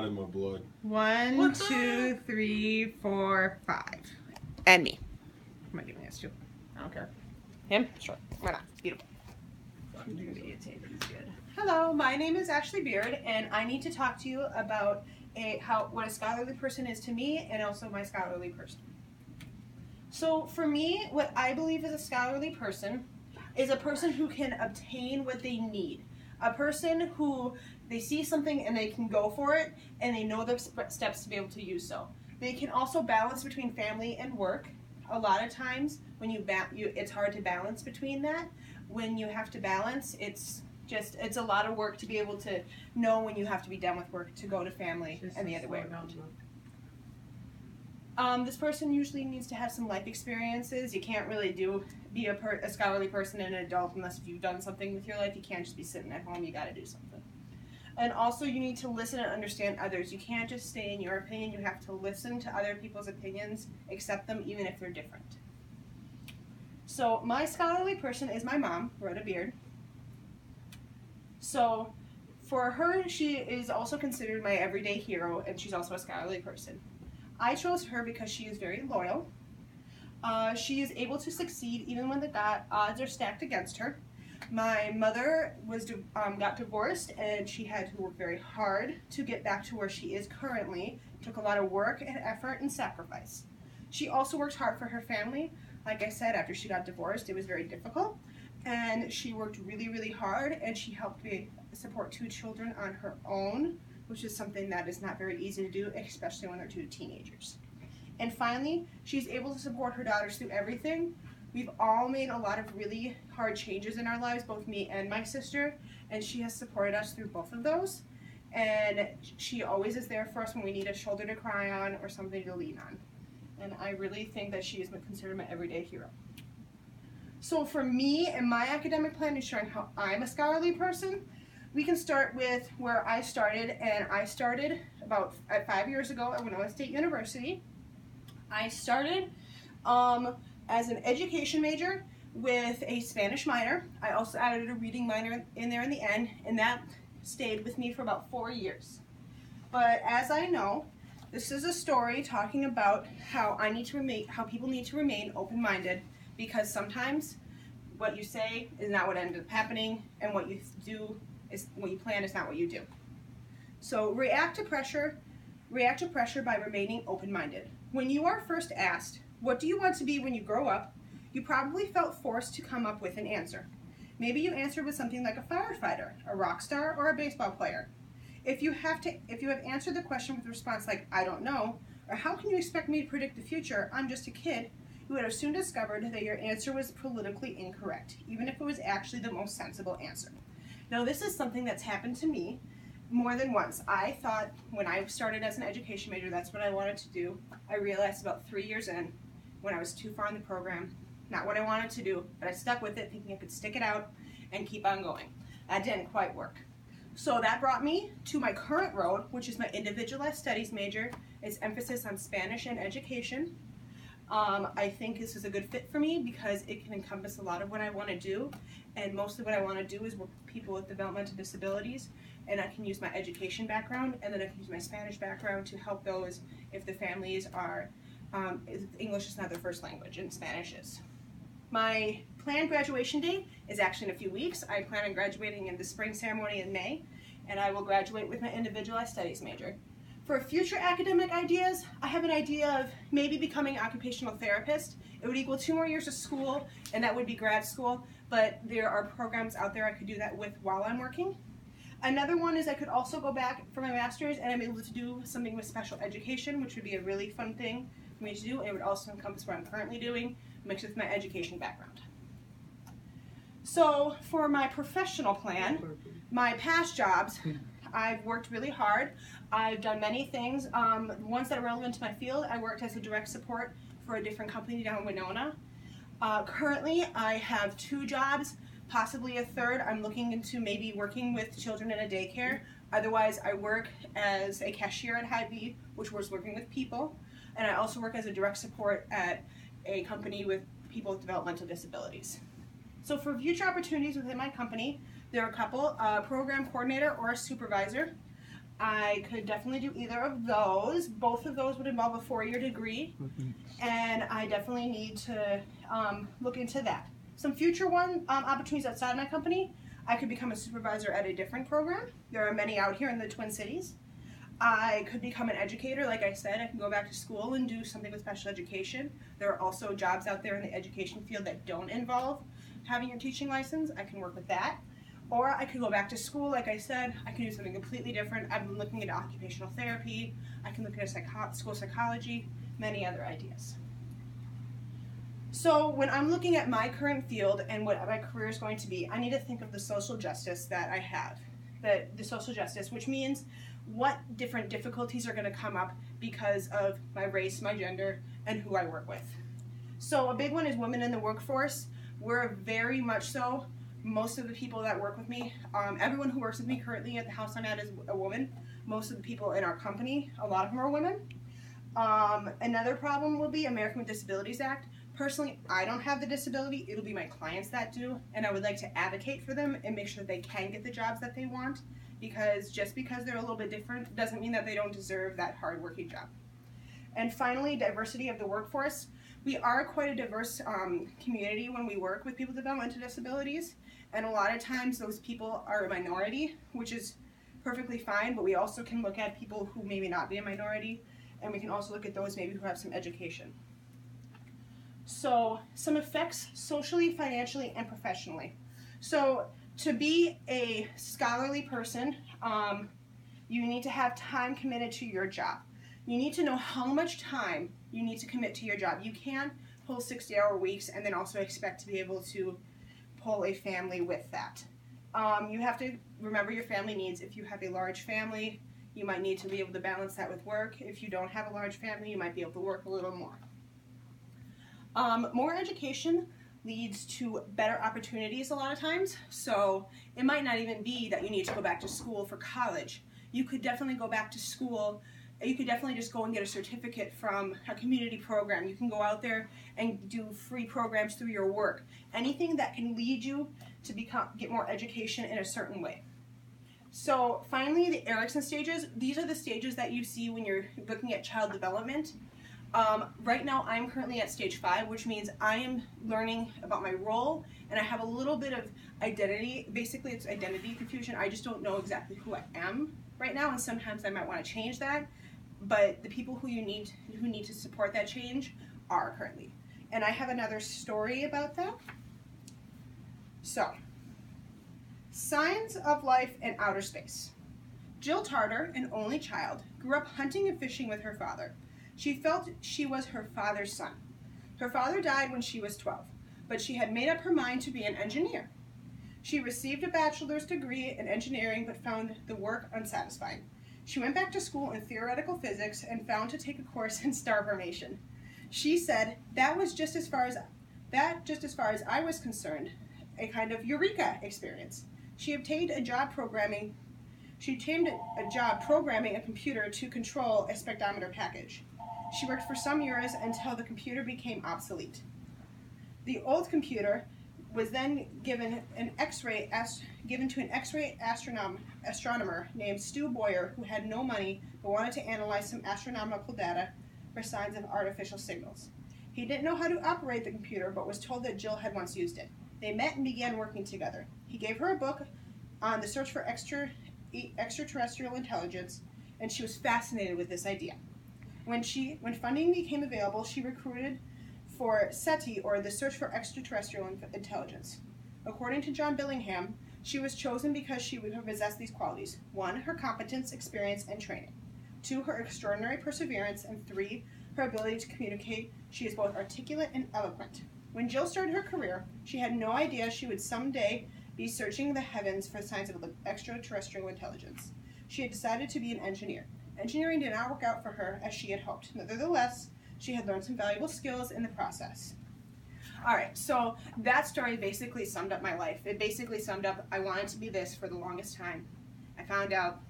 not in my blood. One, What the two, heck? three, four, five. And me. I'm gonna give this to. I don't care. Him? Sure. Why not? Beautiful. Hello, my name is Ashley Beard, and I need to talk to you about a how what a scholarly person is to me, and also my scholarly person. So, for me, what I believe is a scholarly person is a person who can obtain what they need. A person who they see something and they can go for it, and they know the steps to be able to use so. They can also balance between family and work. A lot of times, when you ba- you, it's hard to balance between that. When you have to balance, it's just it's a lot of work to be able to know when you have to be done with work to go to family and the other way around. Um, this person usually needs to have some life experiences. You can't really do be a, per, a scholarly person and an adult unless you've done something with your life. You can't just be sitting at home. You got to do something. And also, you need to listen and understand others. You can't just stay in your opinion. You have to listen to other people's opinions, accept them even if they're different. So, my scholarly person is my mom, Rhoda Beard. So, for her, she is also considered my everyday hero, and she's also a scholarly person. I chose her because she is very loyal. Uh, she is able to succeed even when the odds are stacked against her. My mother was um, got divorced, and she had to work very hard to get back to where she is currently. Took a lot of work and effort and sacrifice. She also worked hard for her family. Like I said, after she got divorced, it was very difficult, and she worked really, really hard, and she helped me support two children on her own which is something that is not very easy to do, especially when they're two teenagers. And finally, she's able to support her daughters through everything. We've all made a lot of really hard changes in our lives, both me and my sister, and she has supported us through both of those. And she always is there for us when we need a shoulder to cry on or something to lean on. And I really think that she is considered my everyday hero. So for me and my academic plan is showing how I'm a scholarly person, we can start with where I started, and I started about five years ago at Winona State University. I started um, as an education major with a Spanish minor. I also added a reading minor in there in the end, and that stayed with me for about four years. But as I know, this is a story talking about how I need to remain, how people need to remain open-minded, because sometimes what you say is not what ended up happening, and what you do is what you plan is not what you do. So react to pressure, react to pressure by remaining open-minded. When you are first asked, what do you want to be when you grow up, you probably felt forced to come up with an answer. Maybe you answered with something like a firefighter, a rock star, or a baseball player. If you have to if you have answered the question with a response like I don't know, or how can you expect me to predict the future? I'm just a kid, you would have soon discovered that your answer was politically incorrect, even if it was actually the most sensible answer. Now, this is something that's happened to me more than once. I thought when I started as an education major, that's what I wanted to do. I realized about three years in, when I was too far in the program, not what I wanted to do, but I stuck with it thinking I could stick it out and keep on going. That didn't quite work. So that brought me to my current road, which is my individualized studies major. It's emphasis on Spanish and education. Um, I think this is a good fit for me because it can encompass a lot of what I want to do, and mostly what I want to do is work with people with developmental disabilities, and I can use my education background, and then I can use my Spanish background to help those if the families are, um, English is not their first language and Spanish is. My planned graduation date is actually in a few weeks. I plan on graduating in the spring ceremony in May, and I will graduate with my individualized studies major. For future academic ideas, I have an idea of maybe becoming occupational therapist. It would equal two more years of school, and that would be grad school, but there are programs out there I could do that with while I'm working. Another one is I could also go back for my master's and I'm able to do something with special education, which would be a really fun thing for me to do. It would also encompass what I'm currently doing, mixed with my education background. So for my professional plan, my past jobs, I've worked really hard. I've done many things. Um, ones that are relevant to my field, I worked as a direct support for a different company down in Winona. Uh, currently, I have two jobs, possibly a third. I'm looking into maybe working with children in a daycare. Otherwise, I work as a cashier at Hy-Vee, which was working with people. And I also work as a direct support at a company with people with developmental disabilities. So for future opportunities within my company, there are a couple, a program coordinator or a supervisor. I could definitely do either of those. Both of those would involve a four-year degree, and I definitely need to um, look into that. Some future one um, opportunities outside of my company. I could become a supervisor at a different program. There are many out here in the Twin Cities. I could become an educator, like I said. I can go back to school and do something with special education. There are also jobs out there in the education field that don't involve having your teaching license. I can work with that. Or I could go back to school, like I said, I can do something completely different. I've been looking at occupational therapy, I can look at psycho- school psychology, many other ideas. So when I'm looking at my current field and what my career is going to be, I need to think of the social justice that I have. The, the social justice, which means what different difficulties are going to come up because of my race, my gender, and who I work with. So a big one is women in the workforce. We're very much so most of the people that work with me, um, everyone who works with me currently at the house I'm at is a woman. Most of the people in our company, a lot of them are women. Um, another problem will be American with Disabilities Act. Personally, I don't have the disability. It'll be my clients that do, and I would like to advocate for them and make sure that they can get the jobs that they want. Because just because they're a little bit different doesn't mean that they don't deserve that hard-working job. And finally, diversity of the workforce. We are quite a diverse um, community when we work with people with developmental disabilities. And a lot of times those people are a minority, which is perfectly fine, but we also can look at people who maybe not be a minority, and we can also look at those maybe who have some education. So, some effects socially, financially, and professionally. So, to be a scholarly person, um, you need to have time committed to your job. You need to know how much time you need to commit to your job. You can't pull 60 hour weeks and then also expect to be able to pull a family with that. Um, you have to remember your family needs. If you have a large family, you might need to be able to balance that with work. If you don't have a large family, you might be able to work a little more. Um, more education leads to better opportunities a lot of times. So it might not even be that you need to go back to school for college. You could definitely go back to school you could definitely just go and get a certificate from a community program. You can go out there and do free programs through your work. Anything that can lead you to become get more education in a certain way. So finally, the Erikson stages. These are the stages that you see when you're looking at child development. Um, right now, I'm currently at stage five, which means I am learning about my role and I have a little bit of identity. Basically, it's identity confusion. I just don't know exactly who I am right now, and sometimes I might want to change that but the people who you need who need to support that change are currently. And I have another story about that. So, signs of life in outer space. Jill Tarter, an only child, grew up hunting and fishing with her father. She felt she was her father's son. Her father died when she was 12, but she had made up her mind to be an engineer. She received a bachelor's degree in engineering but found the work unsatisfying. She went back to school in theoretical physics and found to take a course in star formation. She said that was just as far as that just as far as I was concerned, a kind of eureka experience. She obtained a job programming she obtained a job programming a computer to control a spectrometer package. She worked for some years until the computer became obsolete. The old computer was then given an X-ray given to an X-ray astronom, astronomer named Stu Bowyer, who had no money but wanted to analyze some astronomical data for signs of artificial signals. He didn't know how to operate the computer, but was told that Jill had once used it. They met and began working together. He gave her a book on the search for extra, extraterrestrial intelligence, and she was fascinated with this idea. When she, when funding became available, she recruited for SETI, or the Search for Extraterrestrial Intelligence. According to John Billingham, she was chosen because she would possess these qualities. One, her competence, experience, and training. Two, her extraordinary perseverance. And three, her ability to communicate. She is both articulate and eloquent. When Jill started her career, she had no idea she would someday be searching the heavens for signs of extraterrestrial intelligence. She had decided to be an engineer. Engineering did not work out for her as she had hoped. Nevertheless, she had learned some valuable skills in the process. All right, so that story basically summed up my life. It basically summed up I wanted to be this for the longest time. I found out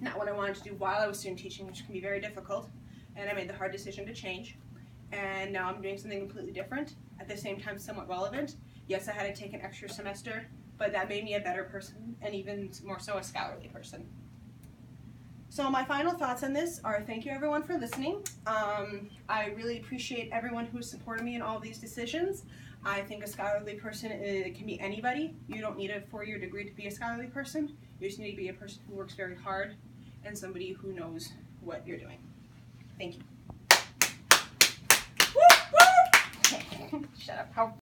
not what I wanted to do while I was student teaching, which can be very difficult, and I made the hard decision to change. And now I'm doing something completely different, at the same time somewhat relevant. Yes, I had to take an extra semester, but that made me a better person and even more so a scholarly person. So my final thoughts on this are thank you everyone for listening. Um, I really appreciate everyone who supported me in all these decisions. I think a scholarly person uh, can be anybody. You don't need a four-year degree to be a scholarly person. You just need to be a person who works very hard and somebody who knows what you're doing. Thank you. Shut up. How